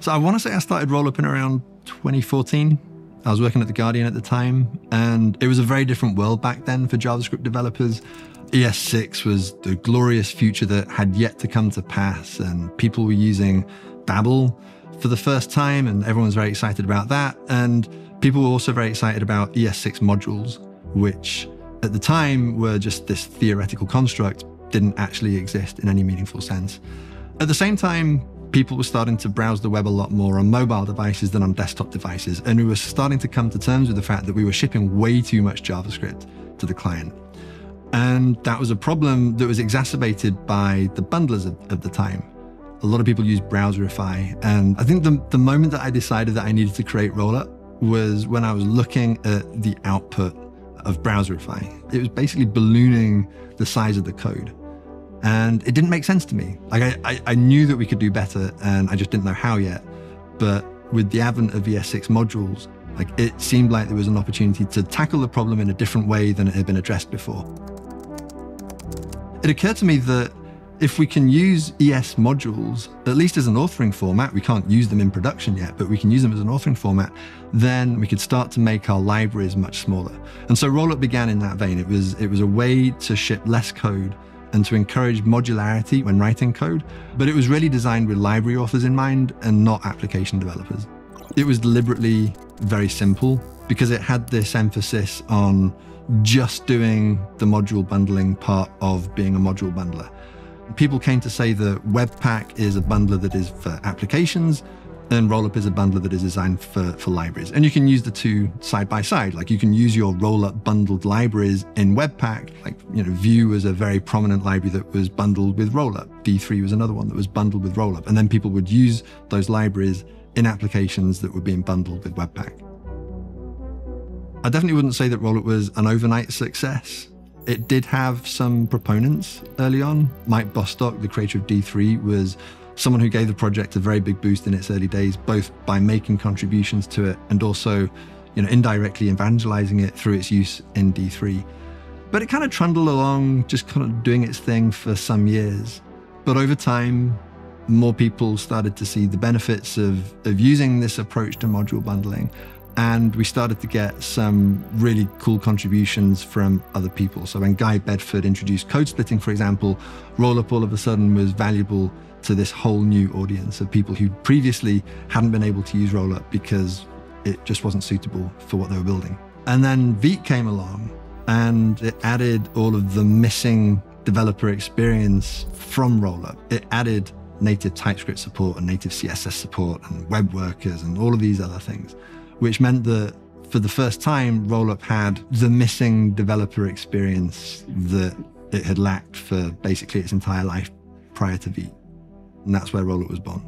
So I want to say I started Rollup in around 2014. I was working at The Guardian at the time, and it was a very different world back then for JavaScript developers. ES6 was the glorious future that had yet to come to pass, and people were using Babel for the first time, and everyone was very excited about that. And people were also very excited about ES6 modules, which at the time were just this theoretical construct, didn't actually exist in any meaningful sense. At the same time, people were starting to browse the web a lot more on mobile devices than on desktop devices. And we were starting to come to terms with the fact that we were shipping way too much JavaScript to the client. And that was a problem that was exacerbated by the bundlers of, of the time. A lot of people use Browserify. And I think the, the moment that I decided that I needed to create Rollup was when I was looking at the output of Browserify. It was basically ballooning the size of the code. And it didn't make sense to me. Like I, I, I knew that we could do better and I just didn't know how yet. But with the advent of ES6 modules, like it seemed like there was an opportunity to tackle the problem in a different way than it had been addressed before. It occurred to me that if we can use ES modules, at least as an authoring format, we can't use them in production yet, but we can use them as an authoring format, then we could start to make our libraries much smaller. And so Rollup began in that vein. It was, it was a way to ship less code and to encourage modularity when writing code, but it was really designed with library authors in mind and not application developers. It was deliberately very simple because it had this emphasis on just doing the module bundling part of being a module bundler. People came to say that Webpack is a bundler that is for applications and Rollup is a bundler that is designed for, for libraries. And you can use the two side by side. Like you can use your Rollup bundled libraries in Webpack. Like, you know, Vue was a very prominent library that was bundled with Rollup. D3 was another one that was bundled with Rollup. And then people would use those libraries in applications that were being bundled with Webpack. I definitely wouldn't say that Rollup was an overnight success. It did have some proponents early on. Mike Bostock, the creator of D3, was someone who gave the project a very big boost in its early days, both by making contributions to it and also, you know, indirectly evangelizing it through its use in D3. But it kind of trundled along, just kind of doing its thing for some years. But over time, more people started to see the benefits of, of using this approach to module bundling. And we started to get some really cool contributions from other people. So when Guy Bedford introduced code splitting, for example, Rollup all of a sudden was valuable to this whole new audience of people who previously hadn't been able to use Rollup because it just wasn't suitable for what they were building. And then Vite came along and it added all of the missing developer experience from Rollup. It added native TypeScript support and native CSS support and web workers and all of these other things, which meant that for the first time, Rollup had the missing developer experience that it had lacked for basically its entire life prior to Vite. And that's where Rollup was born.